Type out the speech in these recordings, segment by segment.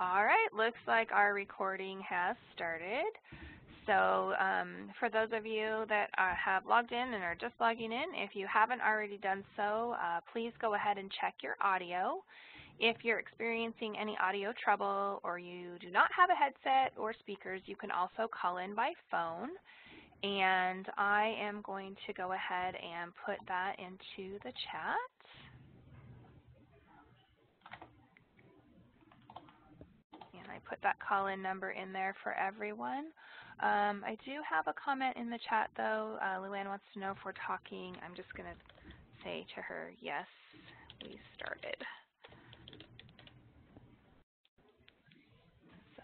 All right, looks like our recording has started. So um, for those of you that uh, have logged in and are just logging in, if you haven't already done so, uh, please go ahead and check your audio. If you're experiencing any audio trouble or you do not have a headset or speakers, you can also call in by phone. And I am going to go ahead and put that into the chat. And I put that call-in number in there for everyone. Um, I do have a comment in the chat, though. Uh, Luann wants to know if we're talking. I'm just going to say to her, yes, we started.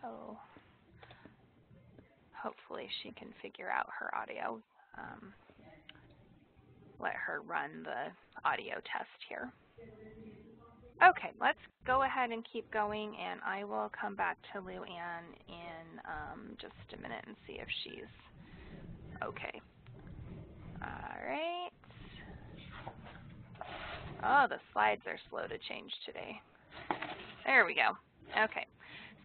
So hopefully she can figure out her audio. Um, let her run the audio test here. Okay, let's go ahead and keep going, and I will come back to Luann in um, just a minute and see if she's okay. All right. Oh, the slides are slow to change today. There we go. Okay.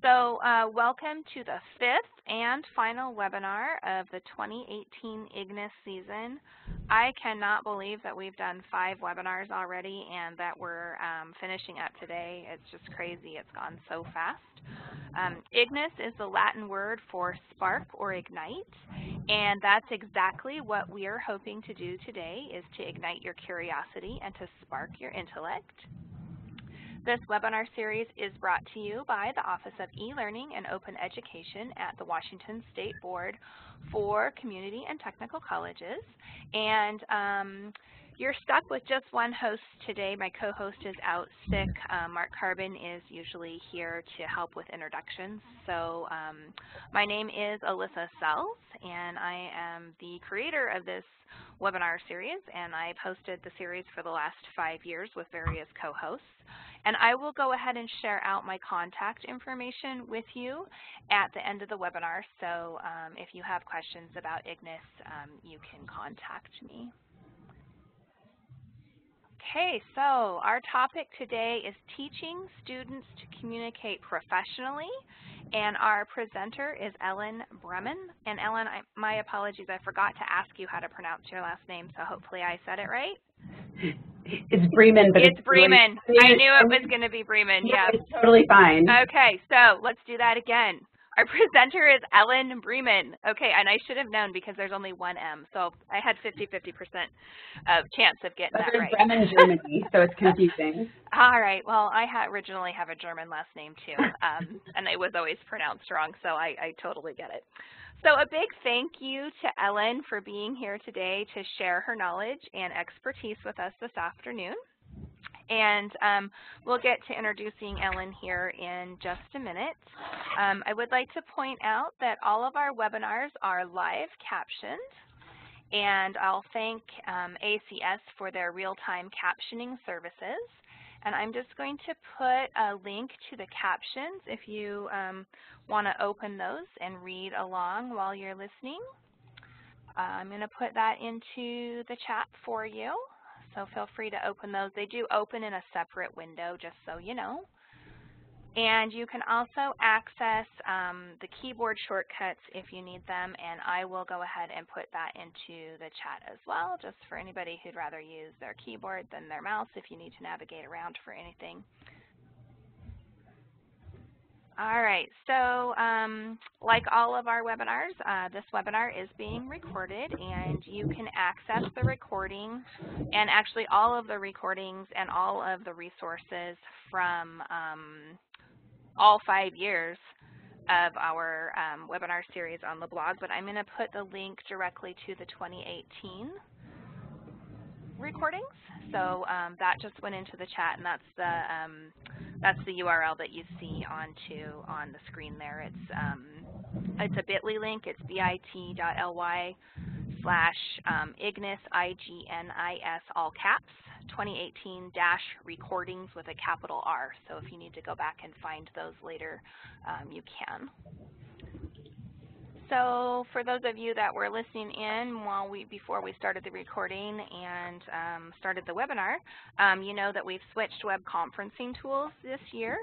So uh, welcome to the fifth and final webinar of the 2018 IGNIS season. I cannot believe that we've done five webinars already and that we're um, finishing up today. It's just crazy. It's gone so fast. Um, IGNIS is the Latin word for spark or ignite, and that's exactly what we are hoping to do today is to ignite your curiosity and to spark your intellect. This webinar series is brought to you by the Office of E-Learning and Open Education at the Washington State Board for Community and Technical Colleges. And um, you're stuck with just one host today. My co-host is out sick. Um, Mark Carbon is usually here to help with introductions. So um, my name is Alissa Sells, and I am the creator of this webinar series, and I've hosted the series for the last five years with various co-hosts. And I will go ahead and share out my contact information with you at the end of the webinar. So um, if you have questions about IGNIS, um, you can contact me. Okay, so our topic today is teaching students to communicate professionally, and our presenter is Ellen Bremen. And Ellen, I, my apologies, I forgot to ask you how to pronounce your last name, so hopefully I said it right. It's Bremen, but it's, it's Bremen. I knew it was going to be Bremen. Yeah, it's totally fine. Okay, so let's do that again. Our presenter is Ellen Bremen. Okay, and I should have known because there's only one M, so I had 50-50% of chance of getting but that right. Bremen, Germany, so it's confusing. All right, well, I originally have a German last name too, um, and it was always pronounced wrong, so I, I totally get it. So a big thank you to Ellen for being here today to share her knowledge and expertise with us this afternoon. And um, we'll get to introducing Ellen here in just a minute. Um, I would like to point out that all of our webinars are live captioned. And I'll thank um, ACS for their real-time captioning services. And I'm just going to put a link to the captions if you um, want to open those and read along while you're listening. Uh, I'm going to put that into the chat for you. So feel free to open those. They do open in a separate window, just so you know. And you can also access um, the keyboard shortcuts if you need them, and I will go ahead and put that into the chat as well, just for anybody who'd rather use their keyboard than their mouse if you need to navigate around for anything. All right, so um, like all of our webinars, uh, this webinar is being recorded and you can access the recording and actually all of the recordings and all of the resources from um, all five years of our um, webinar series on the blog, but I'm going to put the link directly to the 2018 recordings. So um, that just went into the chat, and that's the um, that's the URL that you see onto on the screen there. It's um, it's a bit.ly link. It's bit.ly slash um, Ignis, I-G-N-I-S, all caps, 2018 dash recordings with a capital R. So if you need to go back and find those later, um, you can. So for those of you that were listening in while we before we started the recording and um, started the webinar, um, you know that we've switched web conferencing tools this year,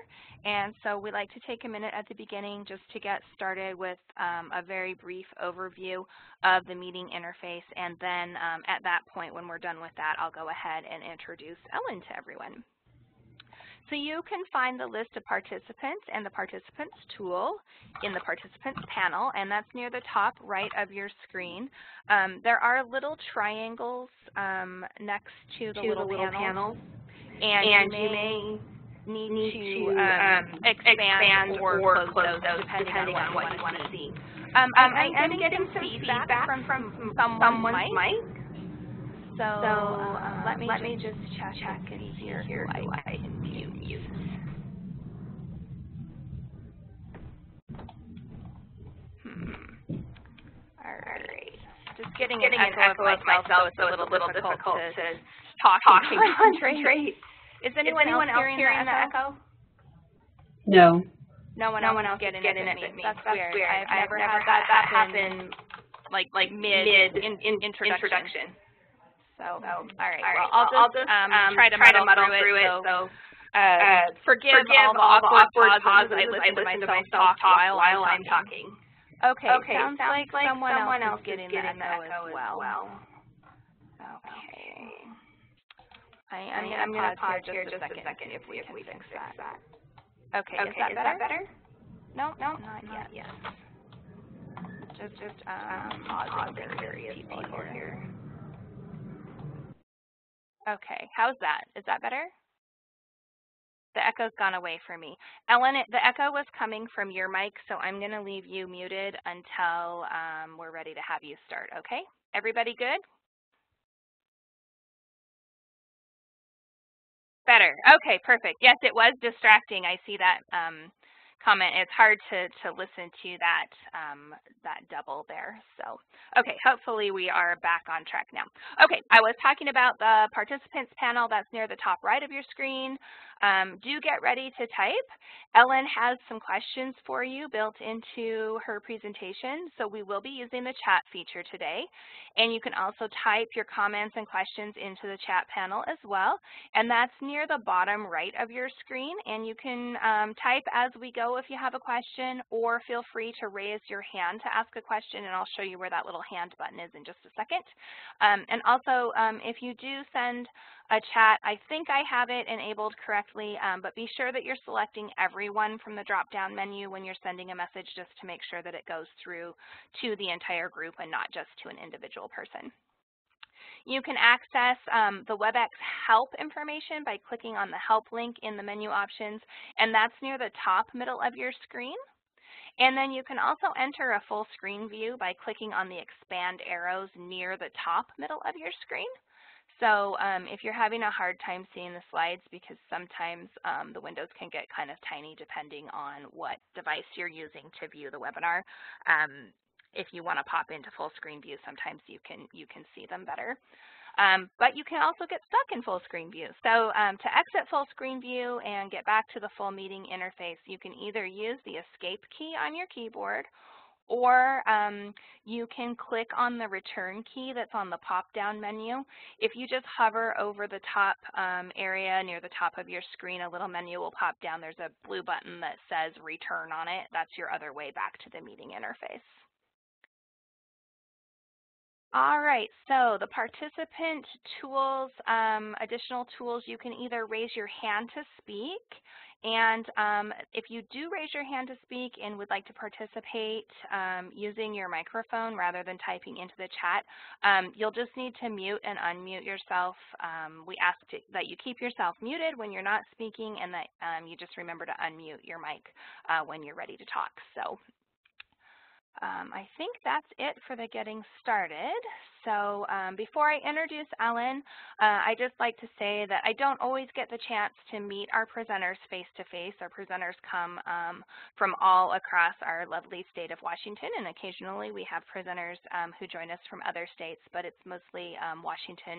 and so we'd like to take a minute at the beginning just to get started with um, a very brief overview of the meeting interface, and then um, at that point when we're done with that, I'll go ahead and introduce Ellen to everyone. So you can find the list of participants and the participants tool in the participants panel, and that's near the top right of your screen. Um, there are little triangles um, next to the to little, the little panels, panels, and, and you may need, need to, to um, um, expand, expand or, or close, those those depending, depending on what, on you want to see. see. Um, Um, I am I'm getting getting some some feedback, feedback from, from someone's, someone's mic. mic. So, So um, um, let me let just me just check, check and and see see here here who who I I can mute. mute. Hmm. All right. Just getting, Getting an echo, of myself, so it's a little difficult, to, talk talk and and concentrate. Is Is anyone, anyone else hearing, hearing the the echo? No. No one No else one is else is getting, getting it it but but me. me. That's, That's weird. weird. I've, I've never, never had that that happen, like like mid, mid in, in, introduction. introduction. So, So, all right. all well, right, I'll well, just, I'll just um, um, try to try to muddle, muddle through it. through it, So, so, uh, uh, forgive, forgive all the awkward, pauses. pauses. I listen, I listen to myself talk while, while I'm I'm talking. Okay, Okay, sounds, sounds like, like someone, someone else is getting, getting the echo, echo as well. well. Okay. I I am am going to pause here just a just a second, if we if we fix can fix that. Okay, Okay, is that better? No, No, not, not yet. yet. Just, just um, Um, pausing pausing for various people people here. here. Okay, how's that? Is that better? The echo's gone away for me. Ellen, the echo was coming from your mic, so I'm going to leave you muted until um, we're ready to have you start, okay? Everybody good? Better. Okay, perfect. Yes, it was distracting. I see that um, comment. It's hard to, to listen to that, um, that double there. So, okay, hopefully we are back on track now. Okay, I was talking about the participants panel that's near the top right of your screen. Um, do get ready to type. Ellen has some questions for you built into her presentation, so we will be using the chat feature today. And you can also type your comments and questions into the chat panel as well. And that's near the bottom right of your screen. And you can um, type as we go if you have a question, or feel free to raise your hand to ask a question, and I'll show you where that little hand button is in just a second. Um, and also, um, if you do send a chat. I think I have it enabled correctly, um, but be sure that you're selecting everyone from the drop-down menu when you're sending a message just to make sure that it goes through to the entire group and not just to an individual person. You can access um, the WebEx help information by clicking on the help link in the menu options, and that's near the top middle of your screen. And then you can also enter a full screen view by clicking on the expand arrows near the top middle of your screen. So um, if you're having a hard time seeing the slides, because sometimes um, the windows can get kind of tiny depending on what device you're using to view the webinar, um, if you want to pop into full screen view, sometimes you can, you can see them better. Um, but you can also get stuck in full screen view. So um, to exit full screen view and get back to the full meeting interface, you can either use the escape key on your keyboard or um, you can click on the return key that's on the pop-down menu. If you just hover over the top um, area near the top of your screen, a little menu will pop down. There's a blue button that says return on it. That's your other way back to the meeting interface. All right, so the participant tools, um, additional tools, you can either raise your hand to speak, and um, if you do raise your hand to speak and would like to participate um, using your microphone rather than typing into the chat, um, you'll just need to mute and unmute yourself. Um, we ask to, that you keep yourself muted when you're not speaking and that um, you just remember to unmute your mic uh, when you're ready to talk. So um, I think that's it for the getting started. So um, before I introduce Ellen, uh, I just like to say that I don't always get the chance to meet our presenters face-to-face. -face. Our presenters come um, from all across our lovely state of Washington, and occasionally we have presenters um, who join us from other states, but it's mostly um, Washington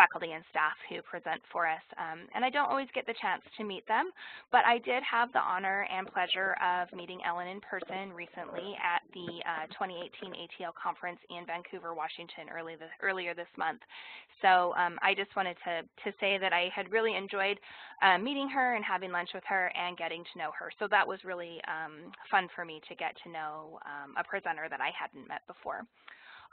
faculty and staff who present for us. Um, and I don't always get the chance to meet them, but I did have the honor and pleasure of meeting Ellen in person recently at the uh, 2018 ATL conference in Vancouver, Washington early earlier this month. So um, I just wanted to, to say that I had really enjoyed uh, meeting her and having lunch with her and getting to know her. So that was really um, fun for me to get to know um, a presenter that I hadn't met before.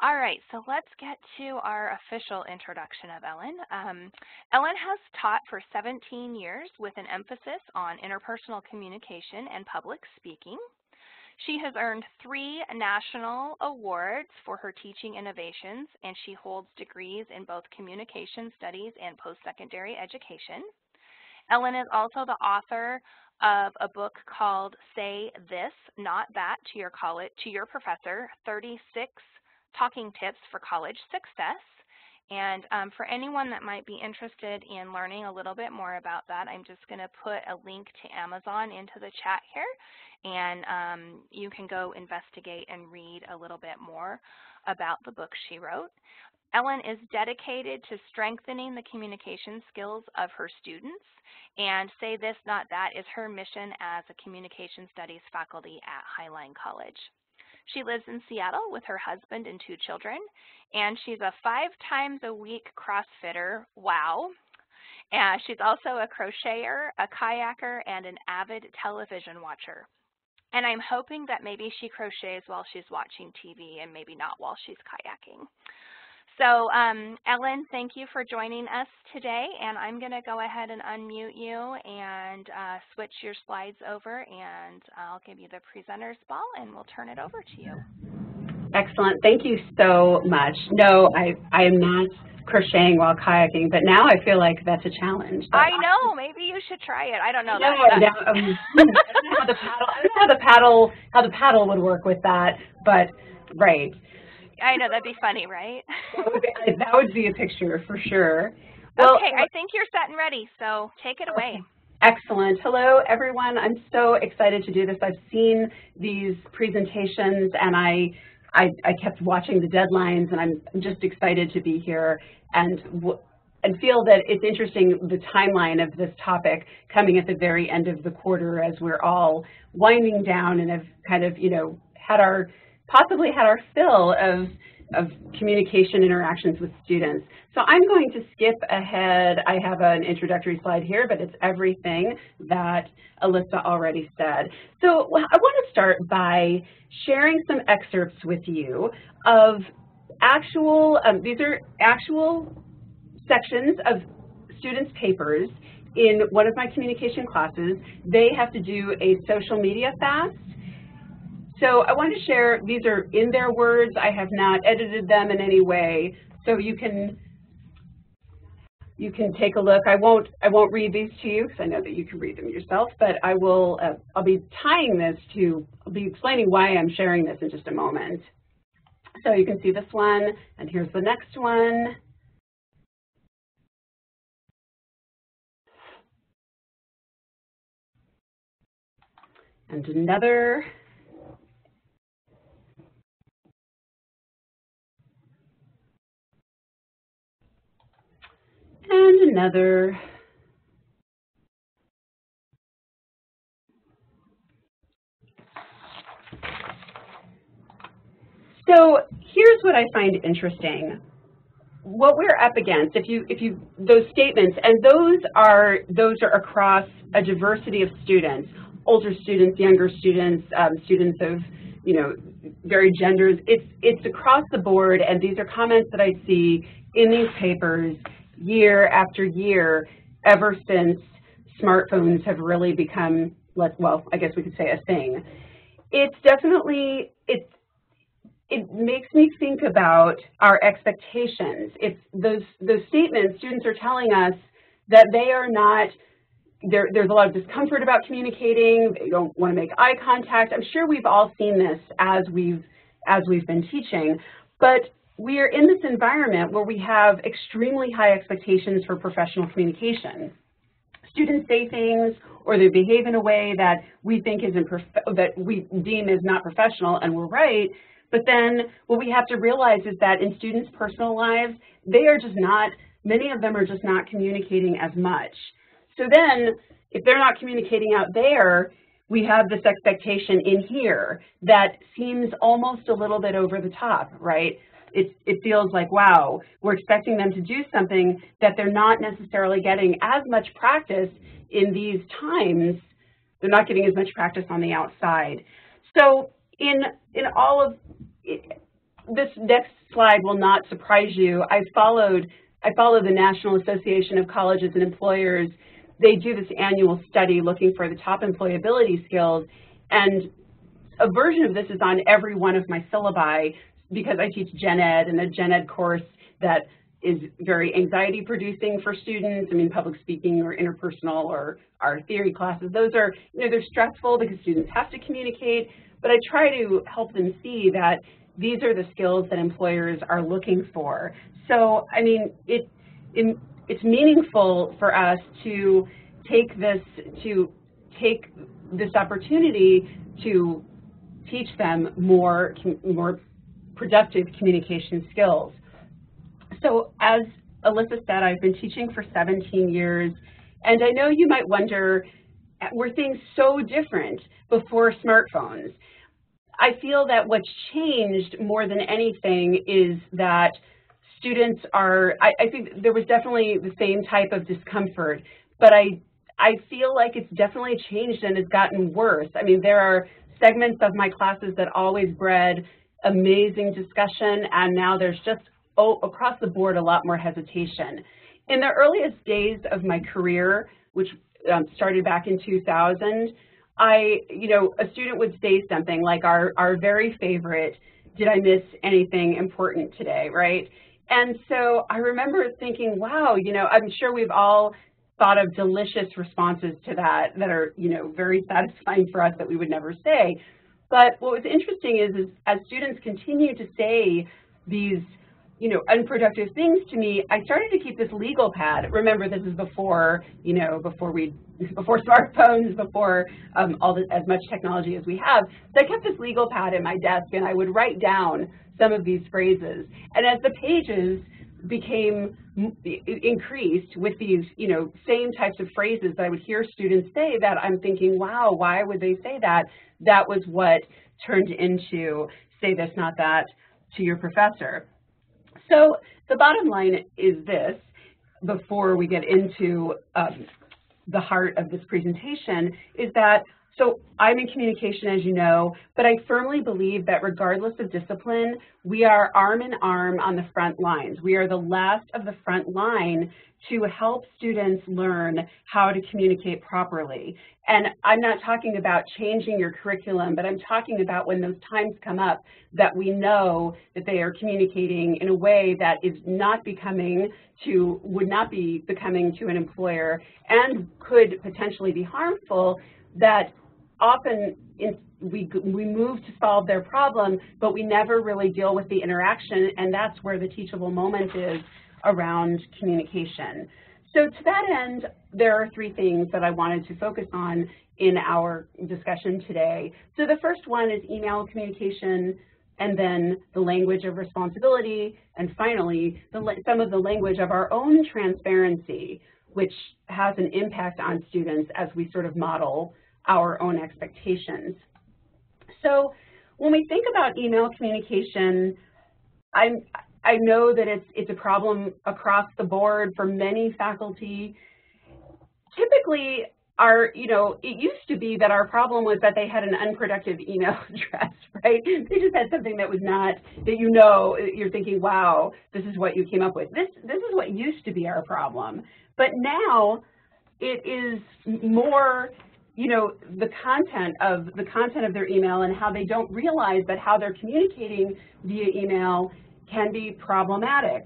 All right, so let's get to our official introduction of Ellen. Um, Ellen has taught for 17 years with an emphasis on interpersonal communication and public speaking. She has earned three national awards for her teaching innovations, and she holds degrees in both communication studies and post-secondary education. Ellen is also the author of a book called Say This, Not That to Your college to your professor, 36 talking tips for college success. And um, for anyone that might be interested in learning a little bit more about that, I'm just going to put a link to Amazon into the chat here, and um, you can go investigate and read a little bit more about the book she wrote. Ellen is dedicated to strengthening the communication skills of her students, and Say This, Not That is her mission as a communication studies faculty at Highline College. She lives in Seattle with her husband and two children, and she's a five times a week CrossFitter. Wow. And she's also a crocheter, a kayaker, and an avid television watcher. And I'm hoping that maybe she crochets while she's watching TV and maybe not while she's kayaking. So um, Ellen, thank you for joining us today, and I'm going to go ahead and unmute you and uh, switch your slides over, and I'll give you the presenter's ball, and we'll turn it over to you. Excellent. Thank you so much. No, I, I am not crocheting while kayaking, but now I feel like that's a challenge. I know. Maybe you should try it. I don't know. No, that. No, um, I don't know how the paddle. I don't know how the paddle how the paddle would work with that, but right. I know, that'd be funny, right? that, would be, that would be a picture for sure. Well, okay, I uh, think you're set and ready, so take it away. Excellent. Hello, everyone. I'm so excited to do this. I've seen these presentations, and I, I, I kept watching the deadlines, and I'm just excited to be here and, and feel that it's interesting, the timeline of this topic coming at the very end of the quarter as we're all winding down and have kind of, you know, had our possibly had our fill of, of communication interactions with students. So I'm going to skip ahead. I have an introductory slide here, but it's everything that Alissa already said. So I want to start by sharing some excerpts with you of actual, um, these are actual sections of students' papers in one of my communication classes. They have to do a social media fast so I want to share, these are in their words. I have not edited them in any way. So you can you can take a look. I won't I won't read these to you because I know that you can read them yourself, but I will uh, I'll be tying this to I'll be explaining why I'm sharing this in just a moment. So you can see this one, and here's the next one. And another and another. So here's what I find interesting. What we're up against, if you, if you, those statements, and those are, those are across a diversity of students, older students, younger students, um, students of, you know, varied genders. It's, it's across the board, and these are comments that I see in these papers year after year ever since smartphones have really become, let well, I guess we could say a thing. It's definitely, it's, it makes me think about our expectations. It's those, those statements, students are telling us that they are not, there, there's a lot of discomfort about communicating, they don't want to make eye contact. I'm sure we've all seen this as we've, as we've been teaching, but we are in this environment where we have extremely high expectations for professional communication. Students say things or they behave in a way that we think is that we deem is not professional and we're right, but then what we have to realize is that in students' personal lives, they are just not, many of them are just not communicating as much. So then, if they're not communicating out there, we have this expectation in here that seems almost a little bit over the top, right? It, it feels like, wow, we're expecting them to do something that they're not necessarily getting as much practice in these times. They're not getting as much practice on the outside. So in, in all of, this next slide will not surprise you. I followed, I follow the National Association of Colleges and Employers. They do this annual study looking for the top employability skills, and a version of this is on every one of my syllabi because I teach gen ed and a gen ed course that is very anxiety producing for students. I mean, public speaking or interpersonal or our theory classes, those are, you know, they're stressful because students have to communicate, but I try to help them see that these are the skills that employers are looking for. So, I mean, it, it it's meaningful for us to take this, to take this opportunity to teach them more, more productive communication skills. So as Alissa said, I've been teaching for 17 years, and I know you might wonder, were things so different before smartphones? I feel that what's changed more than anything is that students are, I, I think there was definitely the same type of discomfort, but I, I feel like it's definitely changed and it's gotten worse. I mean, there are segments of my classes that always bred amazing discussion, and now there's just oh, across the board a lot more hesitation. In the earliest days of my career, which um, started back in 2000, I, you know, a student would say something like our, our very favorite, did I miss anything important today, right? And so I remember thinking, wow, you know, I'm sure we've all thought of delicious responses to that that are, you know, very satisfying for us that we would never say. But what was interesting is, is as students continue to say these, you know, unproductive things to me, I started to keep this legal pad. Remember, this is before, you know, before we, before smartphones, before um, all the, as much technology as we have. So I kept this legal pad in my desk, and I would write down some of these phrases. And as the pages became increased with these, you know, same types of phrases that I would hear students say that I'm thinking, wow, why would they say that? That was what turned into say this, not that to your professor. So the bottom line is this, before we get into um, the heart of this presentation, is that so I'm in communication, as you know, but I firmly believe that regardless of discipline, we are arm in arm on the front lines. We are the last of the front line to help students learn how to communicate properly. And I'm not talking about changing your curriculum, but I'm talking about when those times come up that we know that they are communicating in a way that is not becoming to, would not be becoming to an employer and could potentially be harmful, that often in, we, we move to solve their problem, but we never really deal with the interaction, and that's where the teachable moment is around communication. So to that end, there are three things that I wanted to focus on in our discussion today. So the first one is email communication, and then the language of responsibility, and finally, the, some of the language of our own transparency, which has an impact on students as we sort of model our own expectations. So when we think about email communication, I'm, I know that it's, it's a problem across the board for many faculty. Typically, our, you know, it used to be that our problem was that they had an unproductive email address, right? They just had something that was not, that you know, you're thinking, wow, this is what you came up with. This, this is what used to be our problem. But now it is more you know, the content of the content of their email and how they don't realize that how they're communicating via email can be problematic.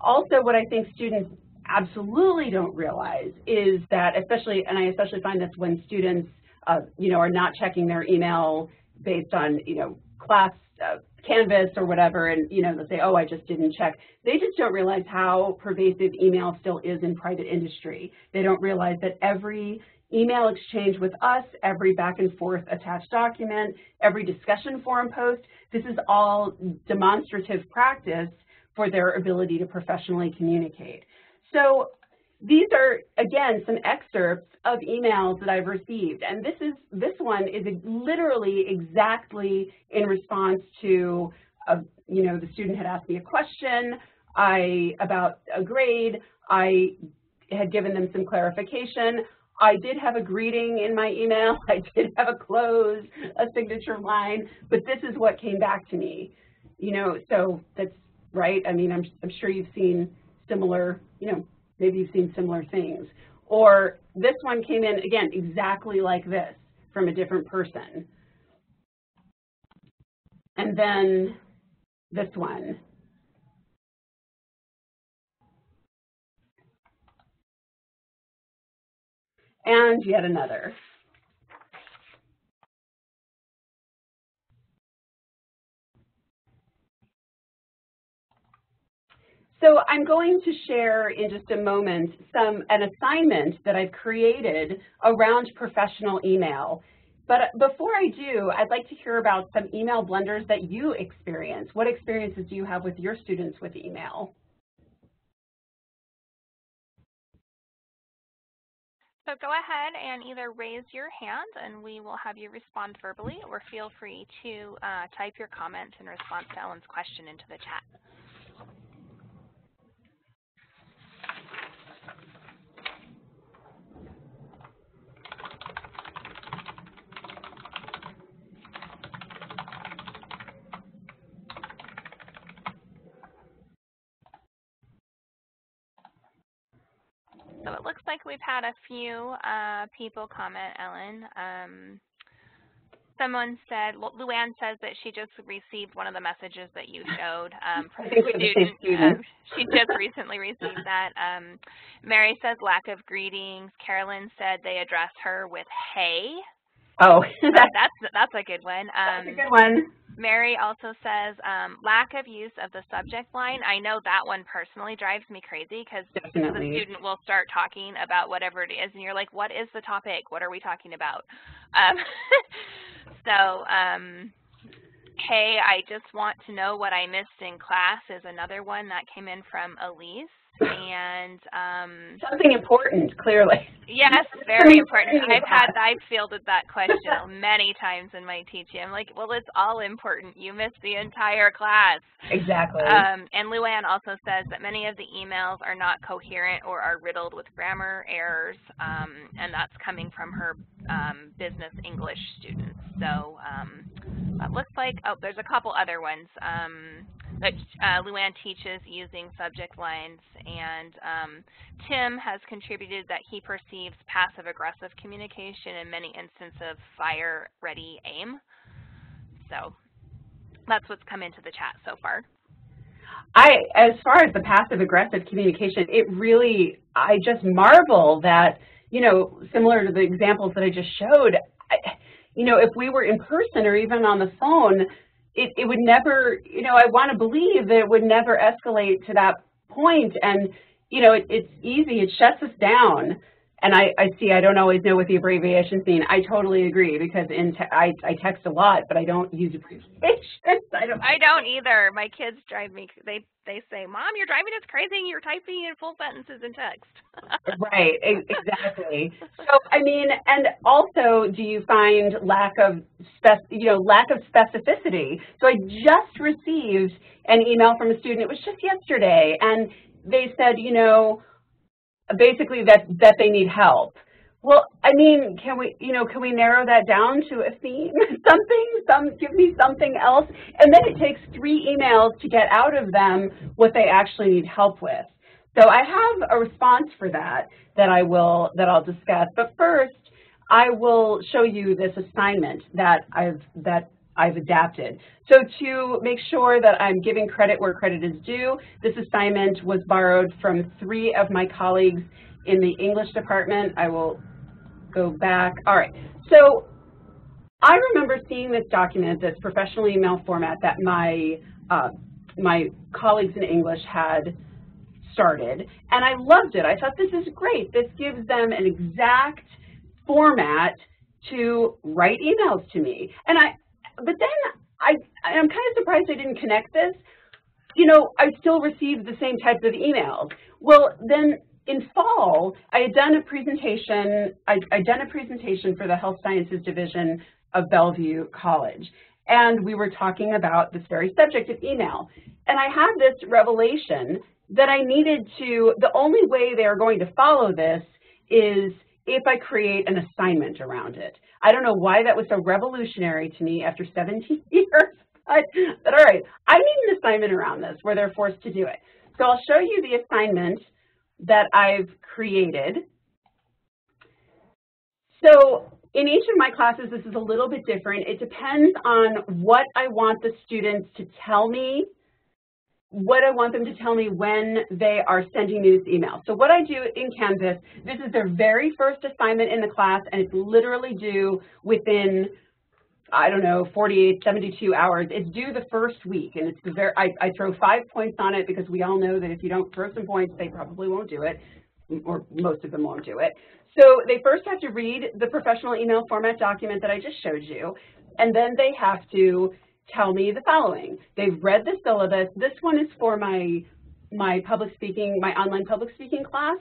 Also, what I think students absolutely don't realize is that, especially, and I especially find this when students, uh, you know, are not checking their email based on, you know, class uh, Canvas or whatever, and you know they'll say, "Oh, I just didn't check." They just don't realize how pervasive email still is in private industry. They don't realize that every email exchange with us, every back and forth attached document, every discussion forum post, this is all demonstrative practice for their ability to professionally communicate. So these are, again, some excerpts of emails that I've received, and this is this one is literally exactly in response to, a, you know, the student had asked me a question I about a grade. I had given them some clarification. I did have a greeting in my email. I did have a close, a signature line, but this is what came back to me. You know, so that's right. I mean, I'm, I'm sure you've seen similar, you know, maybe you've seen similar things. Or this one came in, again, exactly like this from a different person. And then this one. And yet another. So I'm going to share in just a moment some an assignment that I've created around professional email. But before I do, I'd like to hear about some email blunders that you experience. What experiences do you have with your students with email? So go ahead and either raise your hand and we will have you respond verbally or feel free to uh, type your comment in response to Ellen's question into the chat. It looks like we've had a few uh, people comment, Ellen. Um, someone said, Luann says that she just received one of the messages that you showed um, from the student. She just recently received that. Um, Mary says lack of greetings. Carolyn said they address her with hey. Oh, that's that's a good one. Um, that's a good one. Mary also says um, lack of use of the subject line. I know that one personally drives me crazy because the student will start talking about whatever it is, and you're like, what is the topic? What are we talking about? Um, so, um, hey, I just want to know what I missed in class is another one that came in from Elise and um, something important, clearly. Yes, very important. I've had I've fielded that question many times in my teaching. I'm like, well, it's all important. You missed the entire class. Exactly. Um, and Luann also says that many of the emails are not coherent or are riddled with grammar errors, um, and that's coming from her um, business English students. So um, that looks like oh, there's a couple other ones. Um, that uh, Luann teaches using subject lines, and um, Tim has contributed that he perceives passive-aggressive communication in many instances of fire, ready, aim. So that's what's come into the chat so far. I, as far as the passive-aggressive communication, it really, I just marvel that, you know, similar to the examples that I just showed, I, you know, if we were in person or even on the phone, it, it would never, you know, I want to believe that it would never escalate to that point. And, you know, it, it's easy. It shuts us down. And I, I see, I don't always know what the abbreviations mean. I totally agree because in te I, I text a lot, but I don't use abbreviations. I don't. I don't either. My kids drive me. They they say, "Mom, you're driving us crazy. You're typing in full sentences in text." right. Exactly. So I mean, and also, do you find lack of spec, you know, lack of specificity? So I just received an email from a student. It was just yesterday, and they said, you know basically that, that they need help. Well, I mean, can we, you know, can we narrow that down to a theme, something, some, give me something else, and then it takes three emails to get out of them what they actually need help with. So I have a response for that that I will, that I'll discuss. But first, I will show you this assignment that I've, that I've adapted. So to make sure that I'm giving credit where credit is due, this assignment was borrowed from three of my colleagues in the English department. I will go back. All right. So I remember seeing this document, this professional email format that my, uh, my colleagues in English had started, and I loved it. I thought this is great. This gives them an exact format to write emails to me. And I, but then I, I'm kind of surprised I didn't connect this. You know, I still received the same types of emails. Well, then in fall, I had done a presentation, I, I'd done a presentation for the Health Sciences Division of Bellevue College. And we were talking about this very subject of email. And I had this revelation that I needed to, the only way they are going to follow this is if I create an assignment around it. I don't know why that was so revolutionary to me after 17 years, but, but all right, I need an assignment around this where they're forced to do it. So I'll show you the assignment that I've created. So in each of my classes, this is a little bit different. It depends on what I want the students to tell me what I want them to tell me when they are sending me this email. So what I do in Canvas, this is their very first assignment in the class, and it's literally due within, I don't know, 48, 72 hours. It's due the first week, and it's the very, I, I throw five points on it because we all know that if you don't throw some points, they probably won't do it, or most of them won't do it. So they first have to read the professional email format document that I just showed you, and then they have to tell me the following. They've read the syllabus. This one is for my, my public speaking, my online public speaking class.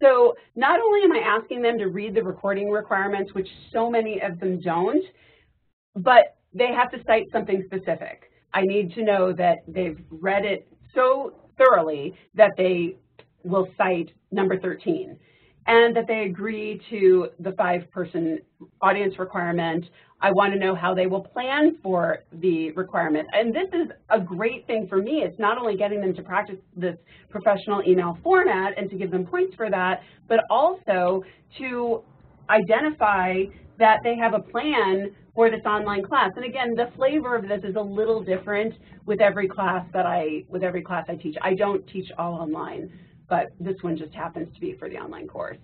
So not only am I asking them to read the recording requirements, which so many of them don't, but they have to cite something specific. I need to know that they've read it so thoroughly that they will cite number 13 and that they agree to the five-person audience requirement I want to know how they will plan for the requirement. And this is a great thing for me. It's not only getting them to practice this professional email format and to give them points for that, but also to identify that they have a plan for this online class. And again, the flavor of this is a little different with every class that I, with every class I teach. I don't teach all online, but this one just happens to be for the online course.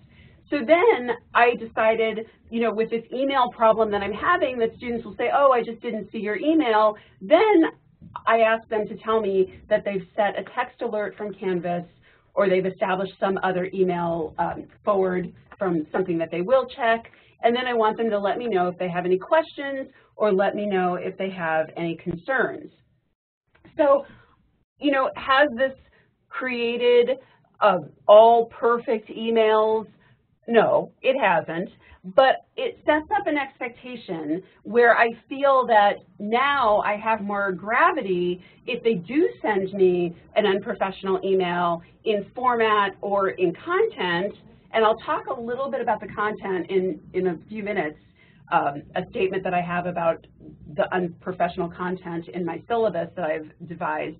So then I decided, you know, with this email problem that I'm having that students will say, oh, I just didn't see your email, then I ask them to tell me that they've set a text alert from Canvas or they've established some other email um, forward from something that they will check. And then I want them to let me know if they have any questions or let me know if they have any concerns. So, you know, has this created uh, all perfect emails. No, it hasn't. But it sets up an expectation where I feel that now I have more gravity if they do send me an unprofessional email in format or in content, and I'll talk a little bit about the content in, in a few minutes, um, a statement that I have about the unprofessional content in my syllabus that I've devised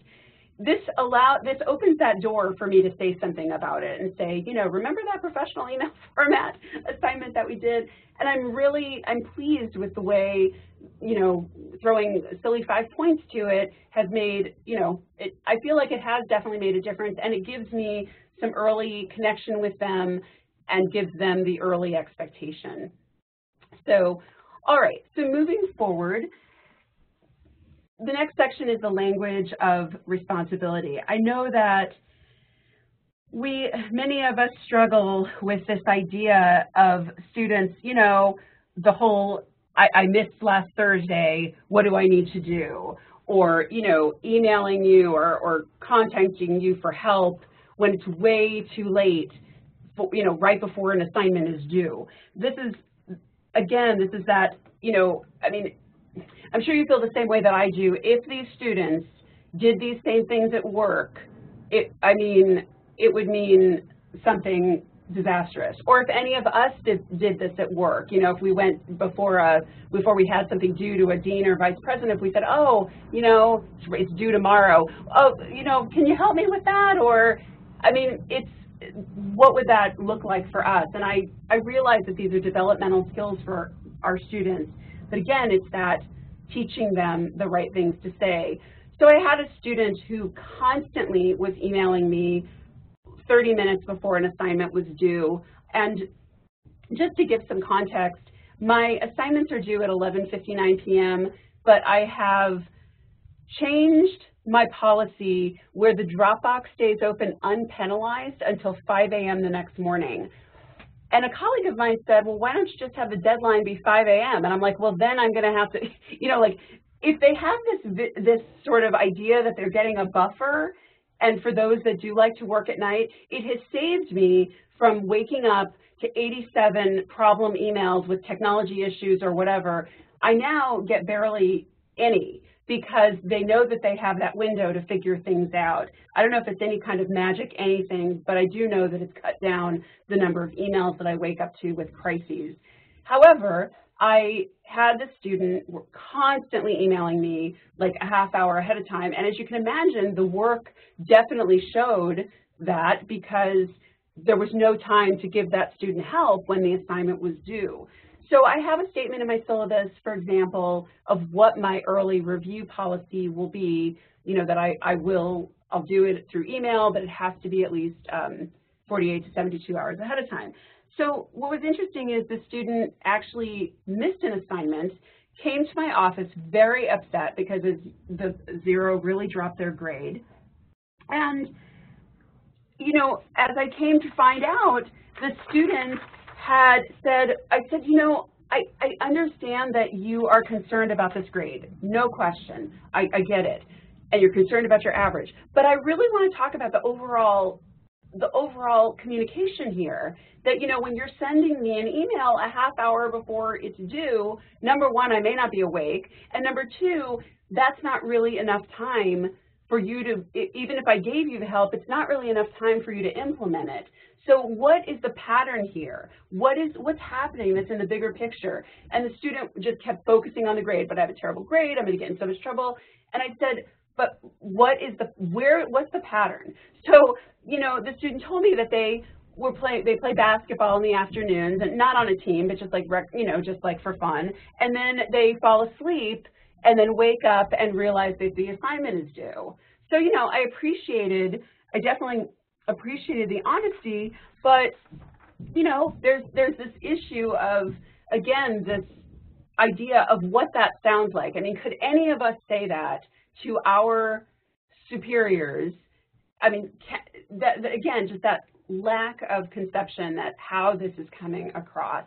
this allow this opens that door for me to say something about it and say, you know, remember that professional email format assignment that we did? And I'm really, I'm pleased with the way, you know, throwing silly five points to it has made, you know, it, I feel like it has definitely made a difference and it gives me some early connection with them and gives them the early expectation. So, all right, so moving forward, the next section is the language of responsibility. I know that we, many of us struggle with this idea of students, you know, the whole, I, I missed last Thursday, what do I need to do? Or, you know, emailing you or, or contacting you for help when it's way too late, for, you know, right before an assignment is due. This is, again, this is that, you know, I mean, I'm sure you feel the same way that I do. If these students did these same things at work, it, I mean, it would mean something disastrous. Or if any of us did, did this at work, you know, if we went before a, before we had something due to a dean or vice president, if we said, oh, you know, it's due tomorrow, oh, you know, can you help me with that? Or, I mean, it's, what would that look like for us? And I, I realize that these are developmental skills for our students. But again, it's that teaching them the right things to say. So I had a student who constantly was emailing me 30 minutes before an assignment was due. And just to give some context, my assignments are due at 11.59 p.m., but I have changed my policy where the Dropbox stays open unpenalized until 5 a.m. the next morning. And a colleague of mine said, well, why don't you just have the deadline be 5 a.m.? And I'm like, well, then I'm going to have to, you know, like, if they have this, this sort of idea that they're getting a buffer, and for those that do like to work at night, it has saved me from waking up to 87 problem emails with technology issues or whatever. I now get barely any because they know that they have that window to figure things out. I don't know if it's any kind of magic anything, but I do know that it's cut down the number of emails that I wake up to with crises. However, I had the student constantly emailing me like a half hour ahead of time, and as you can imagine, the work definitely showed that because there was no time to give that student help when the assignment was due. So I have a statement in my syllabus, for example, of what my early review policy will be, you know, that I, I will, I'll do it through email, but it has to be at least um, 48 to 72 hours ahead of time. So what was interesting is the student actually missed an assignment, came to my office very upset because the zero really dropped their grade. And, you know, as I came to find out, the student had said, I said, you know, I, I understand that you are concerned about this grade, no question, I, I get it, and you're concerned about your average, but I really want to talk about the overall the overall communication here. That, you know, when you're sending me an email a half hour before it's due, number one, I may not be awake, and number two, that's not really enough time for you to, even if I gave you the help, it's not really enough time for you to implement it. So what is the pattern here? What is what's happening that's in the bigger picture? And the student just kept focusing on the grade, but I have a terrible grade, I'm gonna get in so much trouble. And I said, but what is the, where, what's the pattern? So, you know, the student told me that they were play, they play basketball in the afternoons, and not on a team, but just like, you know, just like for fun. And then they fall asleep and then wake up and realize that the assignment is due. So, you know, I appreciated, I definitely appreciated the honesty, but you know, there's there's this issue of again this idea of what that sounds like. I mean, could any of us say that to our superiors? I mean, that, that, again, just that lack of conception that how this is coming across.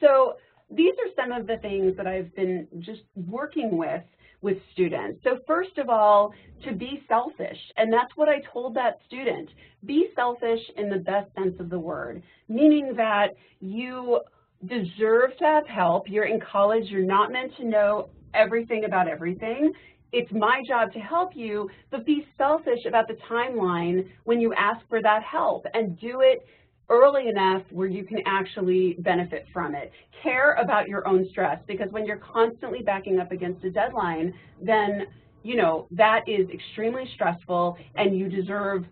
So these are some of the things that I've been just working with with students. So first of all, to be selfish, and that's what I told that student. Be selfish in the best sense of the word, meaning that you deserve to have help. You're in college, you're not meant to know everything about everything. It's my job to help you, but be selfish about the timeline when you ask for that help and do it early enough where you can actually benefit from it. Care about your own stress because when you're constantly backing up against a deadline, then you know that is extremely stressful and you deserve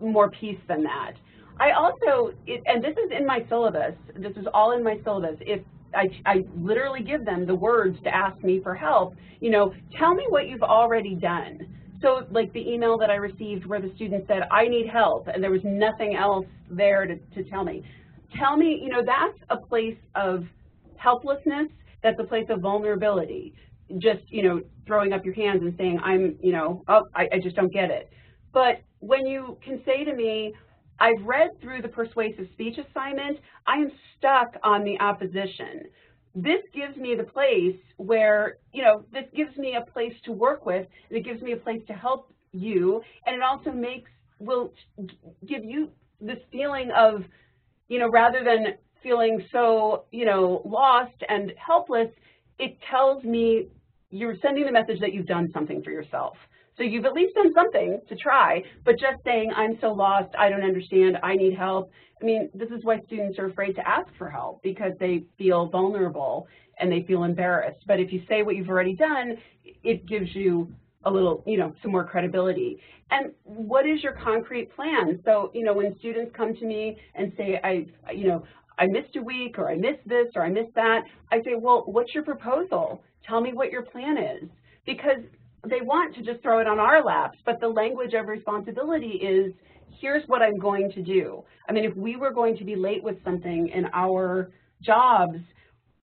more peace than that. I also, it, and this is in my syllabus, this is all in my syllabus, if I, I literally give them the words to ask me for help, you know, tell me what you've already done. So like the email that I received where the student said, I need help, and there was nothing else there to, to tell me. Tell me, you know, that's a place of helplessness, that's a place of vulnerability. Just, you know, throwing up your hands and saying, I'm, you know, oh, I, I just don't get it. But when you can say to me, I've read through the persuasive speech assignment, I am stuck on the opposition this gives me the place where, you know, this gives me a place to work with, and it gives me a place to help you, and it also makes, will give you this feeling of, you know, rather than feeling so, you know, lost and helpless, it tells me you're sending the message that you've done something for yourself. So you've at least done something to try, but just saying, I'm so lost, I don't understand, I need help. I mean, this is why students are afraid to ask for help because they feel vulnerable and they feel embarrassed. But if you say what you've already done, it gives you a little, you know, some more credibility. And what is your concrete plan? So, you know, when students come to me and say, I, you know, I missed a week or I missed this or I missed that, I say, well, what's your proposal? Tell me what your plan is. Because they want to just throw it on our laps, but the language of responsibility is, here's what I'm going to do. I mean, if we were going to be late with something in our jobs,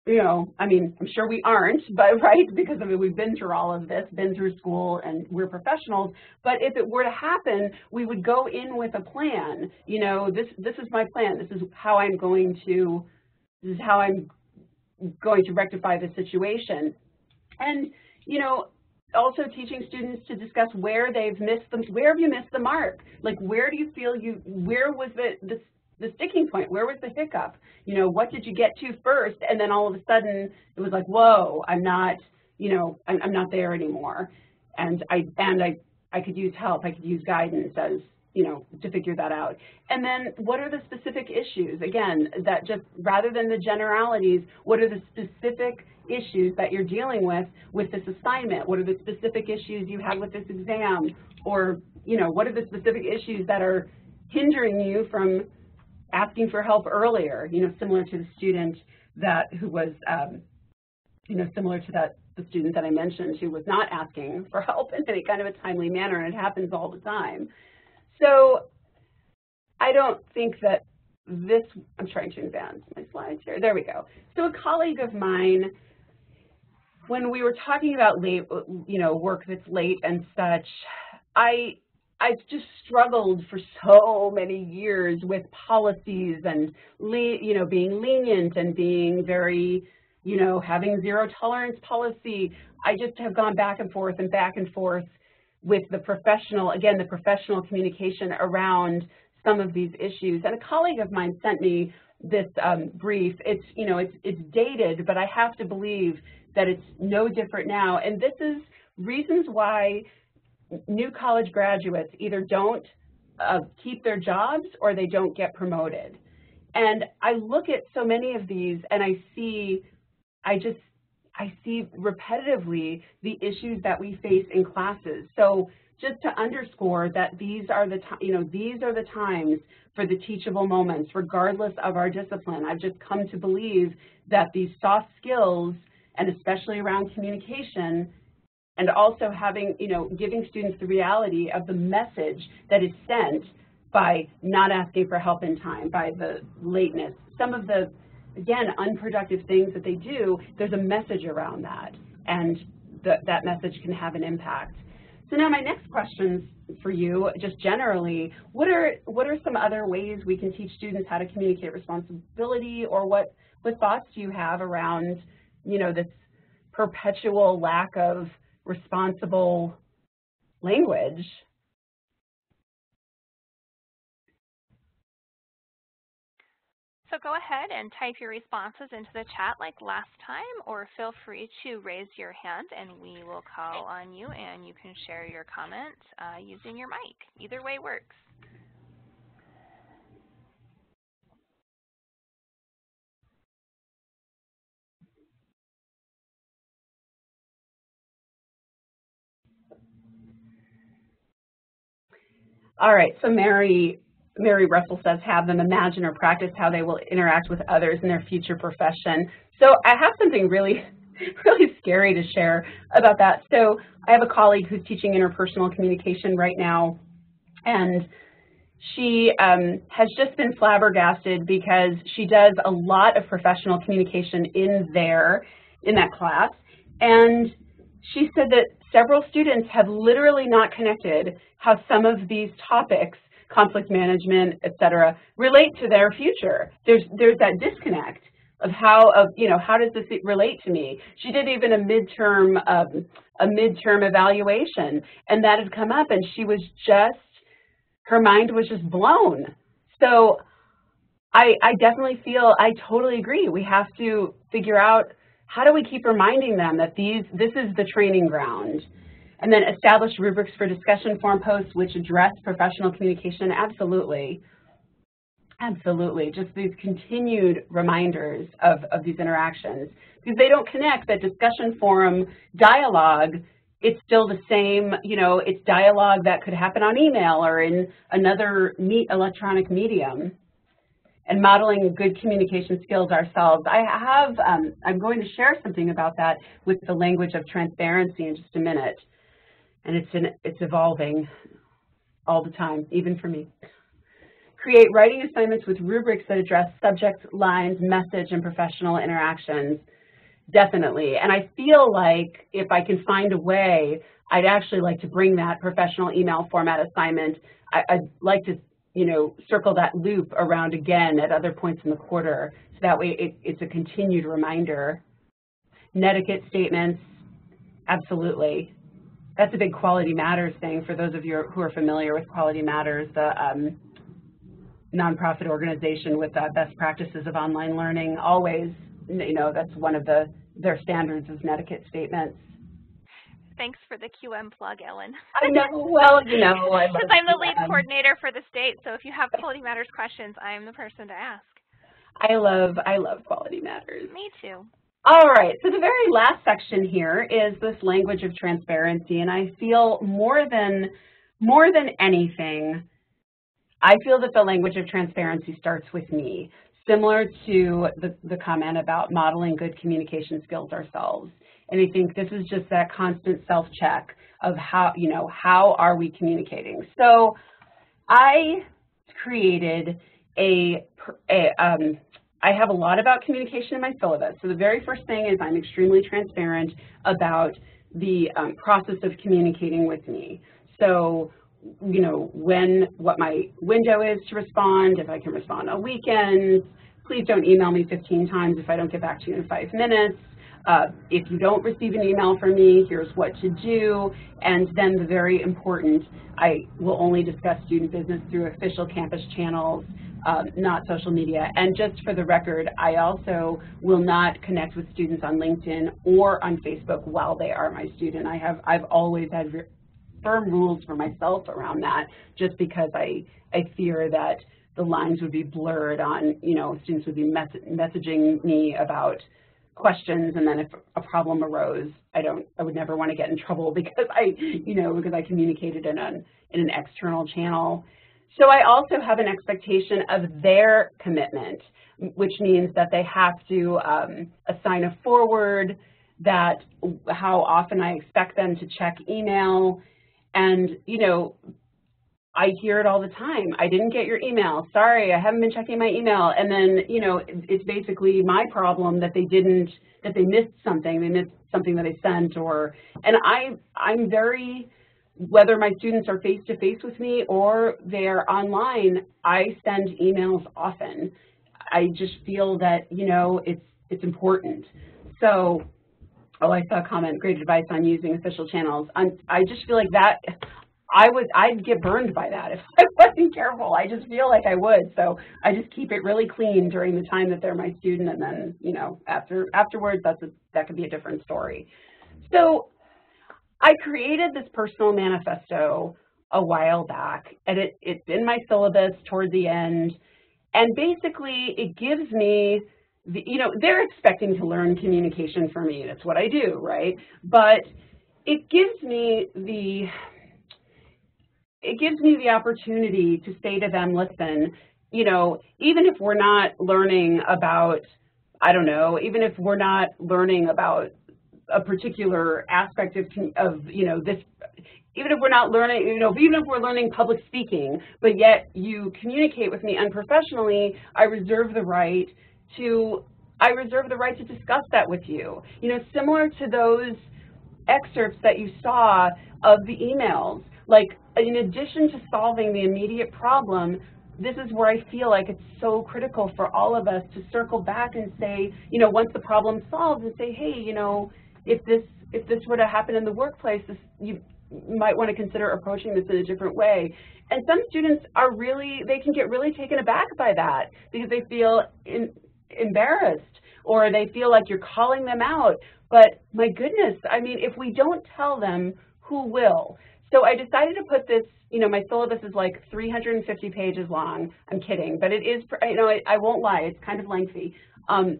you know, I mean, I'm sure we aren't, but right, because I mean, we've been through all of this, been through school, and we're professionals. But if it were to happen, we would go in with a plan. You know, this this is my plan. This is how I'm going to this is how I'm going to rectify the situation. And you know, also teaching students to discuss where they've missed them. Where have you missed the mark? Like, where do you feel you? Where was the the the sticking point? Where was the hiccup? You know, what did you get to first? And then all of a sudden it was like, whoa, I'm not, you know, I'm, I'm not there anymore. And I and I I could use help. I could use guidance as you know, to figure that out. And then what are the specific issues? Again, that just rather than the generalities, what are the specific issues that you're dealing with with this assignment? What are the specific issues you had with this exam? Or, you know, what are the specific issues that are hindering you from asking for help earlier, you know, similar to the student that who was, um, you know, similar to that the student that I mentioned who was not asking for help in any kind of a timely manner, and it happens all the time. So I don't think that this, I'm trying to advance my slides here. There we go. So a colleague of mine, when we were talking about late, you know, work that's late and such, I I've just struggled for so many years with policies and, you know, being lenient and being very, you know, having zero tolerance policy. I just have gone back and forth and back and forth with the professional, again, the professional communication around some of these issues. And a colleague of mine sent me this um, brief. It's, you know, it's, it's dated, but I have to believe that it's no different now. And this is reasons why new college graduates either don't uh, keep their jobs or they don't get promoted. And I look at so many of these and I see, I just, I see repetitively the issues that we face in classes. So just to underscore that these are the, you know, these are the times for the teachable moments, regardless of our discipline. I've just come to believe that these soft skills, and especially around communication, and also having, you know, giving students the reality of the message that is sent by not asking for help in time, by the lateness. Some of the, again, unproductive things that they do, there's a message around that, and the, that message can have an impact. So now my next question for you, just generally, what are what are some other ways we can teach students how to communicate responsibility, or what what thoughts do you have around, you know, this perpetual lack of responsible language. So go ahead and type your responses into the chat like last time, or feel free to raise your hand and we will call on you and you can share your comment uh, using your mic. Either way works. All right, so Mary, Mary Russell says, have them imagine or practice how they will interact with others in their future profession. So I have something really, really scary to share about that. So I have a colleague who's teaching interpersonal communication right now, and she um, has just been flabbergasted because she does a lot of professional communication in there, in that class, and she said that several students have literally not connected how some of these topics, conflict management, et cetera, relate to their future. There's, there's that disconnect of how, of, you know, how does this relate to me? She did even a midterm, um, a midterm evaluation, and that had come up, and she was just, her mind was just blown. So I, I definitely feel, I totally agree. We have to figure out how do we keep reminding them that these, this is the training ground? And then establish rubrics for discussion forum posts which address professional communication, absolutely. Absolutely, just these continued reminders of, of these interactions. Because they don't connect that discussion forum dialogue, it's still the same, you know, it's dialogue that could happen on email or in another meet electronic medium and modeling good communication skills ourselves. I have, um, I'm going to share something about that with the language of transparency in just a minute. And it's, in, it's evolving all the time, even for me. Create writing assignments with rubrics that address subject lines, message, and professional interactions. definitely. And I feel like if I can find a way, I'd actually like to bring that professional email format assignment. I, would like to, you know, circle that loop around again at other points in the quarter, so that way it, it's a continued reminder. Netiquette statements, absolutely. That's a big Quality Matters thing for those of you who are familiar with Quality Matters, the um, nonprofit organization with uh, best practices of online learning. Always, you know, that's one of the their standards is netiquette statements. Thanks for the QM plug, Ellen. I know. Well, you know, because I'm the lead coordinator for the state, so if you have Quality Matters questions, I'm the person to ask. I love I love Quality Matters. Me too. All right, so the very last section here is this language of transparency, and I feel more than more than anything, I feel that the language of transparency starts with me, similar to the, the comment about modeling good communication skills ourselves. And I think this is just that constant self-check of how, you know, how are we communicating? So I created a, a um, I have a lot about communication in my syllabus. So the very first thing is I'm extremely transparent about the um, process of communicating with me. So, you know, when, what my window is to respond, if I can respond on weekends, please don't email me 15 times if I don't get back to you in five minutes. Uh, if you don't receive an email from me, here's what to do. And then the very important, I will only discuss student business through official campus channels um, not social media. And just for the record, I also will not connect with students on LinkedIn or on Facebook while they are my student. I have, I've always had firm rules for myself around that just because I, I fear that the lines would be blurred on, you know, students would be mess messaging me about questions and then if a problem arose, I don't, I would never want to get in trouble because I, you know, because I communicated in an, in an external channel. So I also have an expectation of their commitment, which means that they have to um, assign a forward, that how often I expect them to check email. And, you know, I hear it all the time. I didn't get your email. Sorry, I haven't been checking my email. And then, you know, it's basically my problem that they didn't, that they missed something. They missed something that I sent or, and I, I'm very whether my students are face-to-face -face with me or they're online, I send emails often. I just feel that, you know, it's, it's important. So, oh, I saw a comment, great advice on using official channels. I'm, I just feel like that, I would, I'd get burned by that if I wasn't careful. I just feel like I would. So I just keep it really clean during the time that they're my student and then, you know, after, afterwards, that's a, that could be a different story. So I created this personal manifesto a while back, and it, it's in my syllabus toward the end, and basically it gives me, the, you know, they're expecting to learn communication from me, that's what I do, right? But it gives me the, it gives me the opportunity to say to them, listen, you know, even if we're not learning about, I don't know, even if we're not learning about a particular aspect of, of, you know, this, even if we're not learning, you know, even if we're learning public speaking, but yet you communicate with me unprofessionally, I reserve the right to, I reserve the right to discuss that with you. You know, similar to those excerpts that you saw of the emails, like in addition to solving the immediate problem, this is where I feel like it's so critical for all of us to circle back and say, you know, once the problem's solved and say, hey, you know, if this if this were to happen in the workplace, this, you might want to consider approaching this in a different way. And some students are really, they can get really taken aback by that because they feel in, embarrassed or they feel like you're calling them out. But my goodness, I mean, if we don't tell them, who will? So I decided to put this, you know, my syllabus is like 350 pages long. I'm kidding, but it is, you know, I, I won't lie, it's kind of lengthy. Um,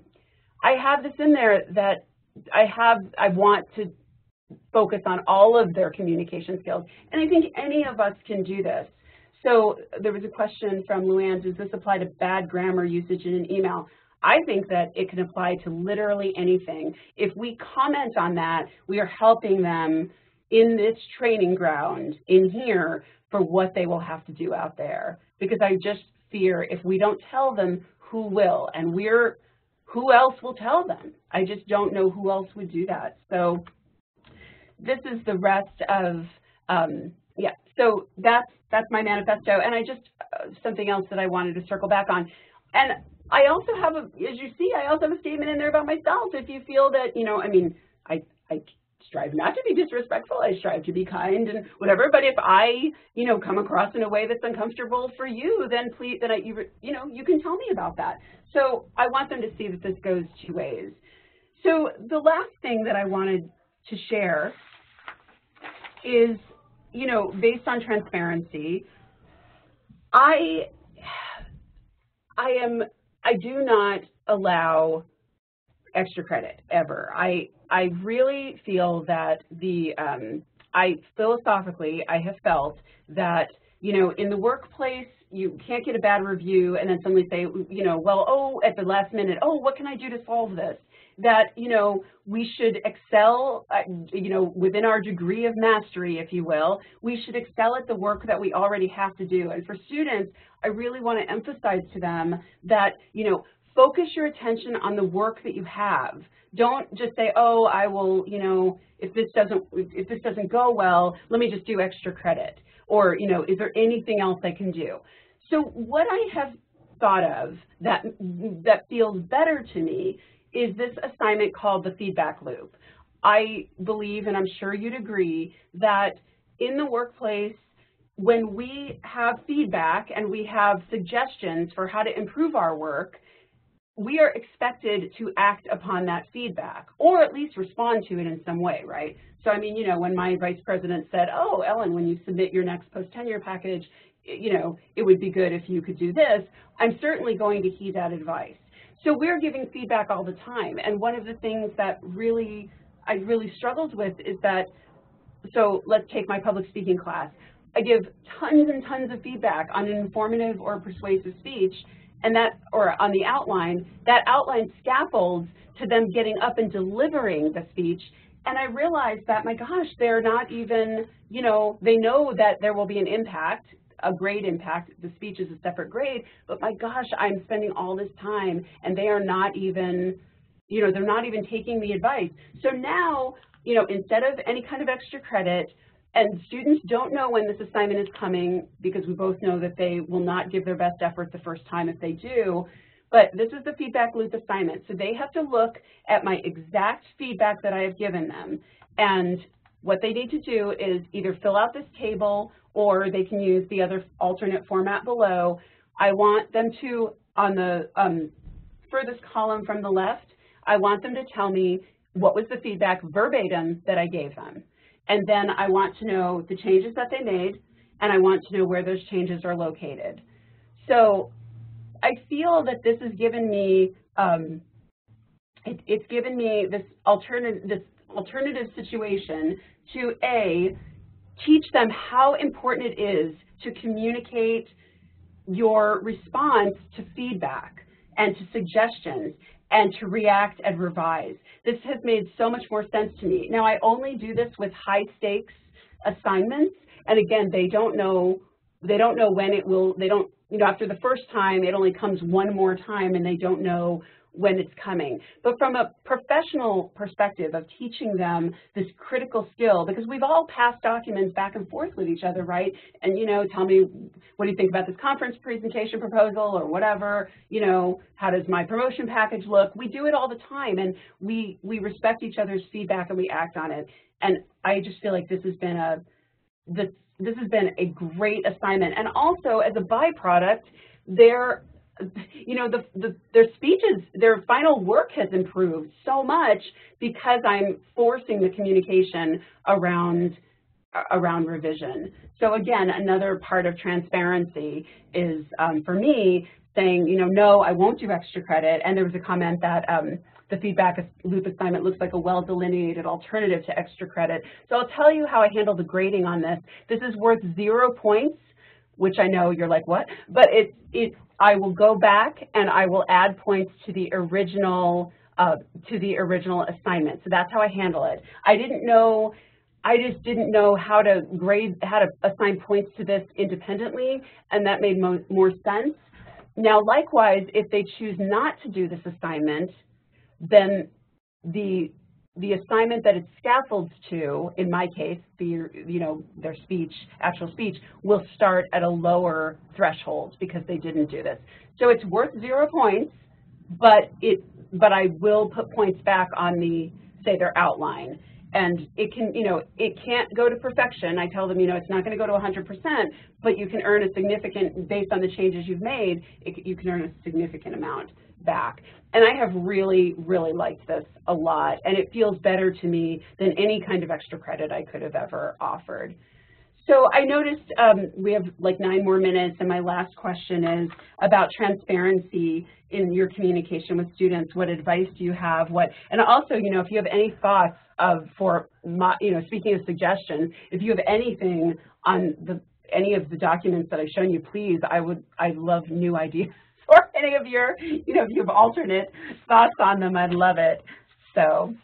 I have this in there that I have, I want to focus on all of their communication skills. And I think any of us can do this. So there was a question from Luann, does this apply to bad grammar usage in an email? I think that it can apply to literally anything. If we comment on that, we are helping them in this training ground in here for what they will have to do out there. Because I just fear if we don't tell them who will, and we're who else will tell them? I just don't know who else would do that. So this is the rest of, um, yeah, so that's, that's my manifesto. And I just, uh, something else that I wanted to circle back on. And I also have, a, as you see, I also have a statement in there about myself. If you feel that, you know, I mean, I, I strive not to be disrespectful. I strive to be kind and whatever. But if I, you know, come across in a way that's uncomfortable for you, then please, then I, you, you know, you can tell me about that. So I want them to see that this goes two ways. So the last thing that I wanted to share is, you know, based on transparency, I, I am, I do not allow extra credit ever. I I really feel that the um, I philosophically I have felt that you know in the workplace you can't get a bad review and then suddenly say you know well oh at the last minute oh what can I do to solve this that you know we should excel uh, you know within our degree of mastery if you will we should excel at the work that we already have to do and for students I really want to emphasize to them that you know focus your attention on the work that you have. Don't just say, oh, I will, you know, if this doesn't, if this doesn't go well, let me just do extra credit. Or, you know, is there anything else I can do? So what I have thought of that, that feels better to me is this assignment called the feedback loop. I believe, and I'm sure you'd agree, that in the workplace, when we have feedback and we have suggestions for how to improve our work, we are expected to act upon that feedback or at least respond to it in some way, right? So, I mean, you know, when my vice president said, oh, Ellen, when you submit your next post-tenure package, you know, it would be good if you could do this, I'm certainly going to heed that advice. So we're giving feedback all the time. And one of the things that really, I really struggled with is that, so let's take my public speaking class. I give tons and tons of feedback on an informative or persuasive speech, and that, or on the outline, that outline scaffolds to them getting up and delivering the speech. And I realized that, my gosh, they're not even, you know, they know that there will be an impact, a grade impact. The speech is a separate grade, but my gosh, I'm spending all this time and they are not even, you know, they're not even taking the advice. So now, you know, instead of any kind of extra credit, and students don't know when this assignment is coming because we both know that they will not give their best effort the first time if they do. But this is the feedback loop assignment. So they have to look at my exact feedback that I have given them. And what they need to do is either fill out this table or they can use the other alternate format below. I want them to, on the um, furthest column from the left, I want them to tell me what was the feedback verbatim that I gave them. And then I want to know the changes that they made, and I want to know where those changes are located. So I feel that this has given me, um, it, it's given me this alternative, this alternative situation to A, teach them how important it is to communicate your response to feedback and to suggestions and to react and revise. This has made so much more sense to me. Now, I only do this with high stakes assignments, and again, they don't know, they don't know when it will, they don't, you know, after the first time, it only comes one more time, and they don't know when it's coming. But from a professional perspective of teaching them this critical skill, because we've all passed documents back and forth with each other, right? And, you know, tell me, what do you think about this conference presentation proposal or whatever? You know, how does my promotion package look? We do it all the time, and we, we respect each other's feedback and we act on it. And I just feel like this has been a, this, this has been a great assignment. And also, as a byproduct, there you know, the, the, their speeches, their final work has improved so much because I'm forcing the communication around around revision. So again, another part of transparency is um, for me saying, you know, no, I won't do extra credit. And there was a comment that um, the feedback loop assignment looks like a well-delineated alternative to extra credit. So I'll tell you how I handle the grading on this. This is worth zero points, which I know you're like, what? But it, it I will go back and I will add points to the original uh, to the original assignment. So that's how I handle it. I didn't know, I just didn't know how to grade, how to assign points to this independently, and that made mo more sense. now, likewise, if they choose not to do this assignment, then the the assignment that it scaffolds to, in my case, the you know their speech, actual speech, will start at a lower threshold because they didn't do this. So it's worth zero points, but it but I will put points back on the say their outline. And it can, you know, it can't go to perfection. I tell them, you know, it's not going to go to 100%, but you can earn a significant, based on the changes you've made, it, you can earn a significant amount back. And I have really, really liked this a lot, and it feels better to me than any kind of extra credit I could have ever offered. So I noticed um, we have like nine more minutes, and my last question is about transparency in your communication with students. What advice do you have? What and also, you know, if you have any thoughts of for my, you know, speaking of suggestions, if you have anything on the any of the documents that I've shown you, please, I would I love new ideas or any of your, you know, if you have alternate thoughts on them, I'd love it. So.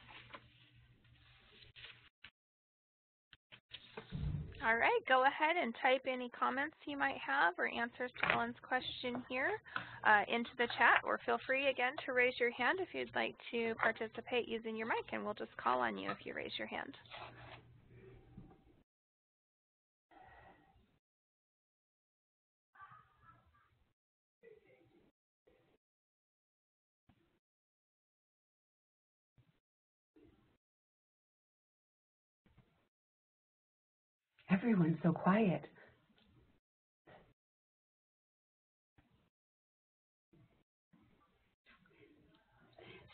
All right, go ahead and type any comments you might have or answers to Ellen's question here uh, into the chat, or feel free again to raise your hand if you'd like to participate using your mic, and we'll just call on you if you raise your hand. Everyone's so quiet.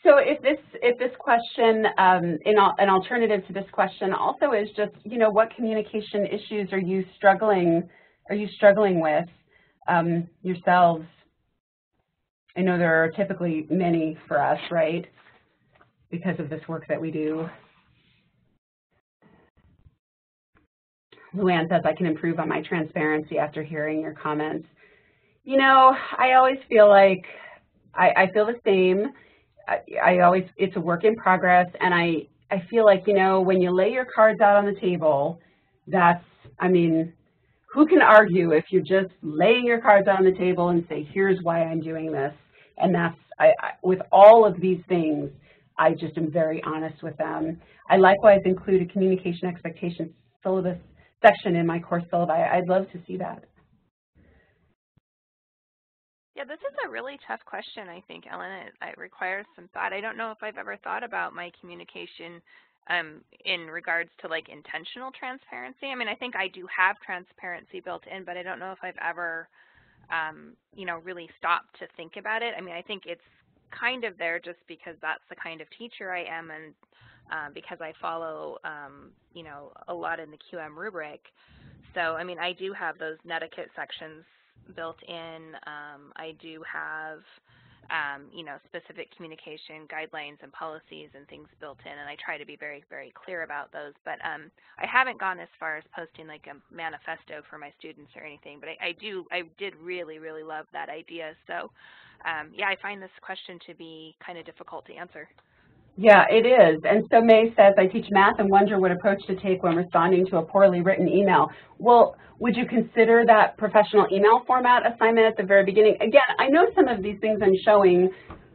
So if this if this question, um, in, an alternative to this question, also is just you know what communication issues are you struggling are you struggling with um, yourselves? I know there are typically many for us, right? Because of this work that we do. Luann says, I can improve on my transparency after hearing your comments. You know, I always feel like I, I feel the same. I, I always, it's a work in progress, and I, I feel like, you know, when you lay your cards out on the table, that's, I mean, who can argue if you're just laying your cards on the table and say, here's why I'm doing this? And that's, I, I, with all of these things, I just am very honest with them. I likewise include a communication expectations syllabus section in my course syllabi. I'd love to see that. Yeah, this is a really tough question, I think, Ellen. It, it requires some thought. I don't know if I've ever thought about my communication um, in regards to like intentional transparency. I mean, I think I do have transparency built in, but I don't know if I've ever, um, you know, really stopped to think about it. I mean, I think it's kind of there just because that's the kind of teacher I am and uh, because I follow, um, you know, a lot in the QM rubric. So, I mean, I do have those netiquette sections built in. Um, I do have, um, you know, specific communication guidelines and policies and things built in, and I try to be very, very clear about those. But um, I haven't gone as far as posting like a manifesto for my students or anything. But I, I do, I did really, really love that idea. So, um, yeah, I find this question to be kind of difficult to answer. Yeah, it is. And so May says, I teach math and wonder what approach to take when responding to a poorly written email. Well, would you consider that professional email format assignment at the very beginning? Again, I know some of these things I'm showing,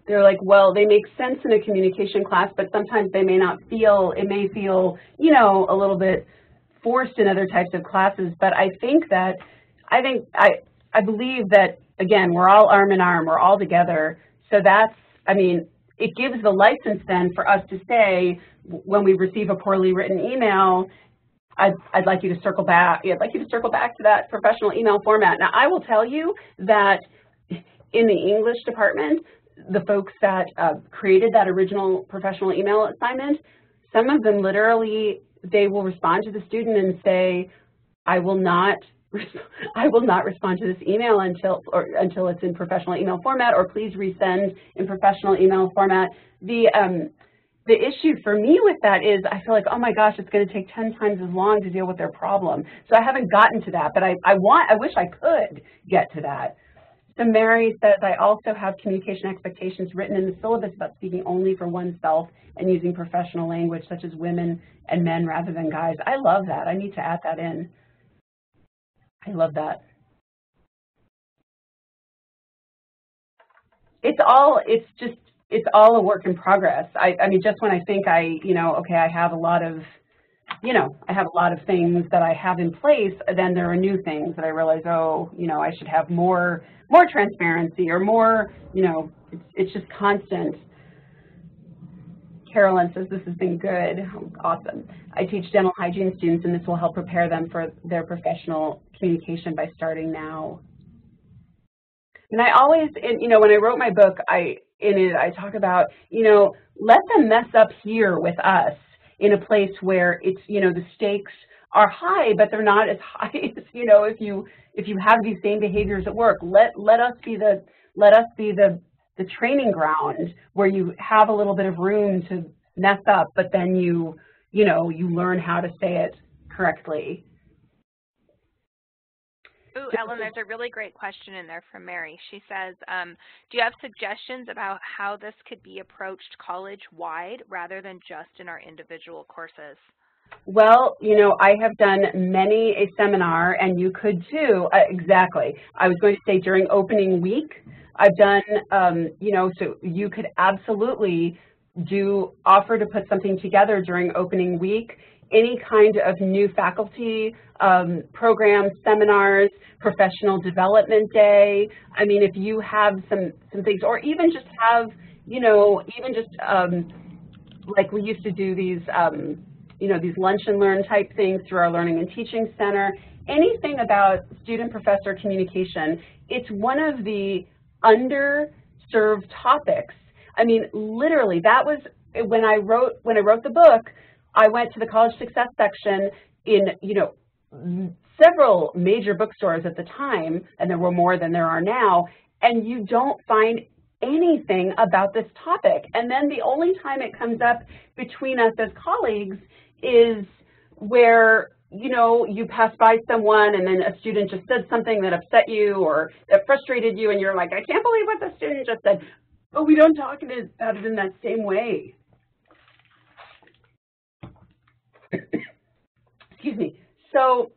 they're like, well, they make sense in a communication class, but sometimes they may not feel, it may feel, you know, a little bit forced in other types of classes. But I think that, I think, I, I believe that, again, we're all arm in arm, we're all together. So that's, I mean, it gives the license then for us to say, when we receive a poorly written email, I'd, I'd like you to circle back, I'd like you to circle back to that professional email format. Now, I will tell you that in the English department, the folks that uh, created that original professional email assignment, some of them literally, they will respond to the student and say, I will not I will not respond to this email until or until it's in professional email format, or please resend in professional email format. The um, the issue for me with that is I feel like, oh my gosh, it's going to take 10 times as long to deal with their problem. So I haven't gotten to that, but I, I want, I wish I could get to that. So Mary says, I also have communication expectations written in the syllabus about speaking only for oneself and using professional language such as women and men rather than guys. I love that. I need to add that in. I love that. it's all, it's just, it's all a work in progress. I, I mean, just when I think I, you know, okay, I have a lot of, you know, I have a lot of things that I have in place, then there are new things that I realize, oh, you know, I should have more, more transparency or more, you know, it's, it's just constant. Carolyn says this has been good, awesome. I teach dental hygiene students and this will help prepare them for their professional communication by starting now. And I always, and, you know, when I wrote my book, I in it I talk about, you know, let them mess up here with us in a place where it's, you know, the stakes are high, but they're not as high as, you know, if you if you have these same behaviors at work. Let let us be the let us be the the training ground where you have a little bit of room to mess up, but then you, you know, you learn how to say it correctly. Ooh, Ellen, there's a really great question in there from Mary. She says, um, do you have suggestions about how this could be approached college-wide rather than just in our individual courses? Well, you know, I have done many a seminar, and you could too. Uh, exactly. I was going to say during opening week, I've done, um, you know, so you could absolutely do offer to put something together during opening week any kind of new faculty um, programs, seminars, professional development day. I mean, if you have some, some things, or even just have, you know, even just um, like we used to do these, um, you know, these lunch and learn type things through our Learning and Teaching Center, anything about student-professor communication, it's one of the underserved topics. I mean, literally, that was when I wrote when I wrote the book, I went to the college success section in, you know, several major bookstores at the time, and there were more than there are now, and you don't find anything about this topic. And then the only time it comes up between us as colleagues is where you know, you pass by someone and then a student just said something that upset you or that frustrated you and you're like, I can't believe what the student just said. But we don't talk about it in that same way. Excuse me. So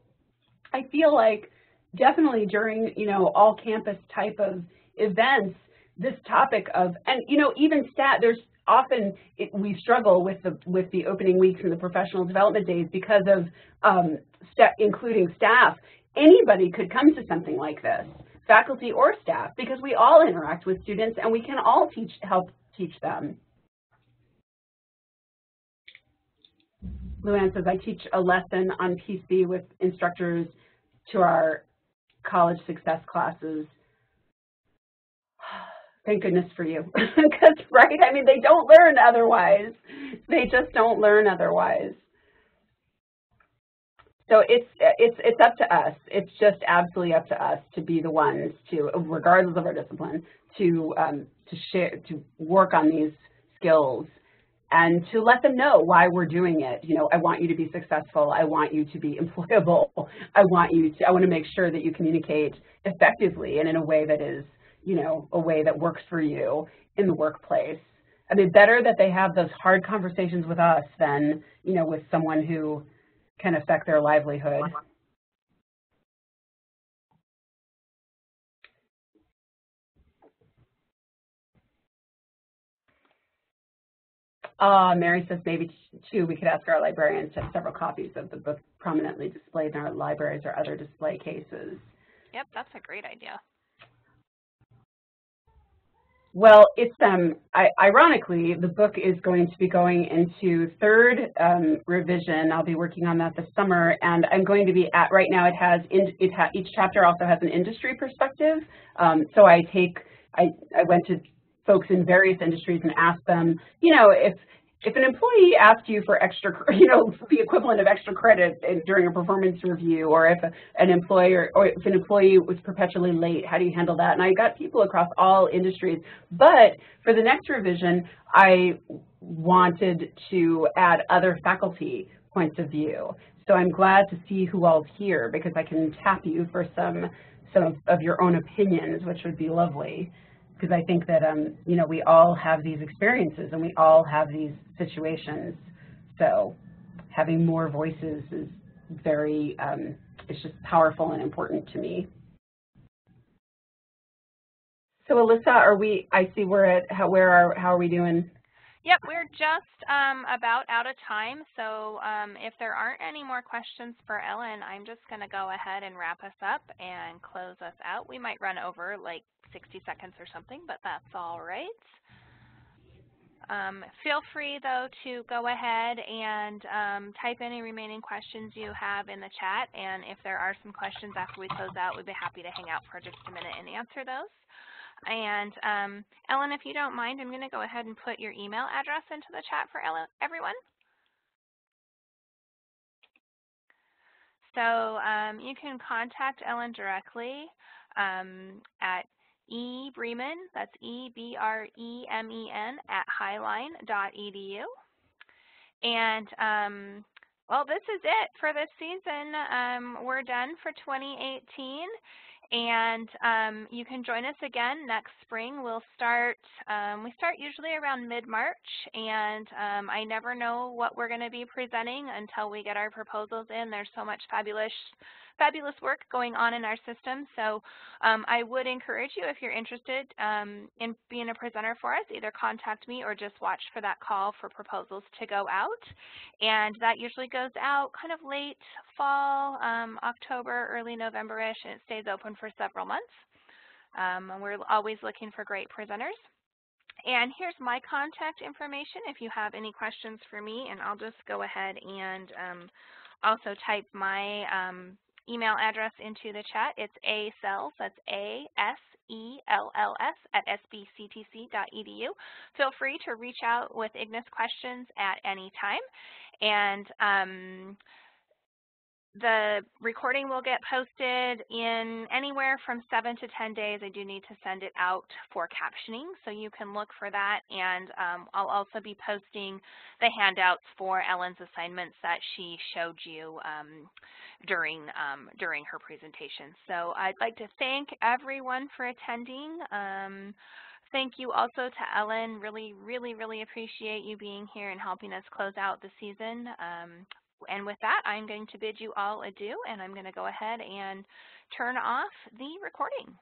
I feel like definitely during, you know, all campus type of events, this topic of, and, you know, even stat, there's often it, we struggle with the, with the opening weeks and the professional development days because of um, st including staff. Anybody could come to something like this, faculty or staff, because we all interact with students and we can all teach, help teach them. Luann says, I teach a lesson on PC with instructors to our college success classes. Thank goodness for you. Because, right, I mean, they don't learn otherwise. They just don't learn otherwise. So it's, it's, it's up to us. It's just absolutely up to us to be the ones to, regardless of our discipline, to, um, to, share, to work on these skills and to let them know why we're doing it. You know, I want you to be successful. I want you to be employable. I want you to, I want to make sure that you communicate effectively and in a way that is, you know, a way that works for you in the workplace. I mean, better that they have those hard conversations with us than, you know, with someone who can affect their livelihood. Uh, Mary says maybe too, we could ask our librarians to have several copies of the book prominently displayed in our libraries or other display cases. Yep, that's a great idea. Well, it's um, I, ironically, the book is going to be going into third um, revision. I'll be working on that this summer, and I'm going to be at right now. It has in, it ha, each chapter also has an industry perspective. Um, so I take I I went to folks in various industries and asked them, you know, if if an employee asked you for extra, you know, the equivalent of extra credit during a performance review, or if an employer, or if an employee was perpetually late, how do you handle that? And I got people across all industries. But for the next revision, I wanted to add other faculty points of view. So I'm glad to see who all's here because I can tap you for some some of your own opinions, which would be lovely because I think that, um, you know, we all have these experiences and we all have these situations. So having more voices is very, um, it's just powerful and important to me. So Alissa, are we, I see we're at, how, where are, how are we doing? Yep, we're just um, about out of time, so um, if there aren't any more questions for Ellen, I'm just going to go ahead and wrap us up and close us out. We might run over like 60 seconds or something, but that's all right. Um, feel free, though, to go ahead and um, type any remaining questions you have in the chat, and if there are some questions after we close out, we'd be happy to hang out for just a minute and answer those. And um, Ellen, if you don't mind, I'm going to go ahead and put your email address into the chat for Ellen, everyone. So um, you can contact Ellen directly um, at E. Bremen, that's E-B-R-E-M-E-N, at highline.edu. And, um, well, this is it for this season. Um, we're done for 2018. And um, you can join us again next spring. We'll start, um, we start usually around mid-March, and um, I never know what we're going to be presenting until we get our proposals in. There's so much fabulous fabulous work going on in our system. So um, I would encourage you, if you're interested um, in being a presenter for us, either contact me or just watch for that call for proposals to go out. And that usually goes out kind of late fall, um, October, early November-ish, and it stays open for several months. Um, we're always looking for great presenters. And here's my contact information if you have any questions for me, and I'll just go ahead and um, also type my um, email address into the chat. It's asells, that's A-S-E-L-L-S at sbctc.edu. Feel free to reach out with IGNIS questions at any time. And um, the recording will get posted in anywhere from 7 to 10 days. I do need to send it out for captioning, so you can look for that. And um, I'll also be posting the handouts for Ellen's assignments that she showed you um, during, um, during her presentation. So I'd like to thank everyone for attending. Um, thank you also to Ellen. Really, really, really appreciate you being here and helping us close out the season. Um, and with that, I'm going to bid you all adieu, and I'm going to go ahead and turn off the recording.